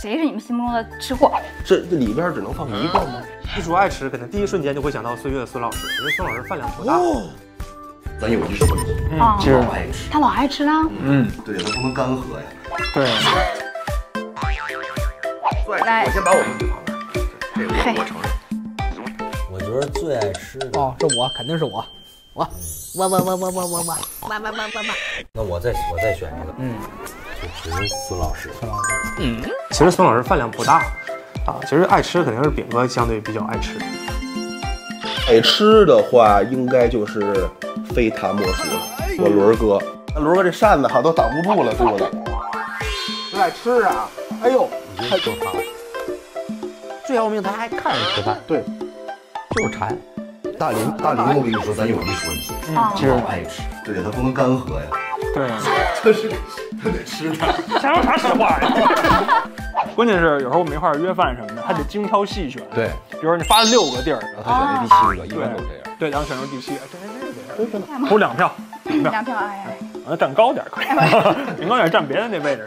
谁是你们心目中的吃货？这这里边只能放一个吗？一说爱吃，可能第一瞬间就会想到岁月的孙老师，因为孙老师饭量不大。哦，咱有一说一，啊，其实老爱吃，他老爱吃啦。嗯，对，他不能干喝呀。对，来我先把我自己放这儿，这个嘿我我承认。我觉得最爱吃的，哦，是我，肯定是我，我，我我我我我我我我我我，那我再我再选一个，嗯，就只是孙老师。嗯其实孙老师饭量不大啊，其实爱吃肯定是饼哥相对比较爱吃。爱吃的话，应该就是非他莫属了。我轮儿哥，那轮儿哥这扇子好都挡不住了，肚子。爱吃啊！哎呦，太可怕了。最要命，他还看着吃饭，对，就是馋。大林，大林，我跟你说，咱有一说一，啊，其实老爱吃，对，他不能干喝呀，对，他是他得吃。它。瞎说啥实话呀？关键是有时候我们一块儿约饭什么的，还得精挑细选。对，比如说你发了六个地儿，然后他选那第七个，一般都这样。对，然后选出第七个，对对对对，投两票，两票，粮票，哎，啊，站高点可以，顶高 点儿站别的那位置。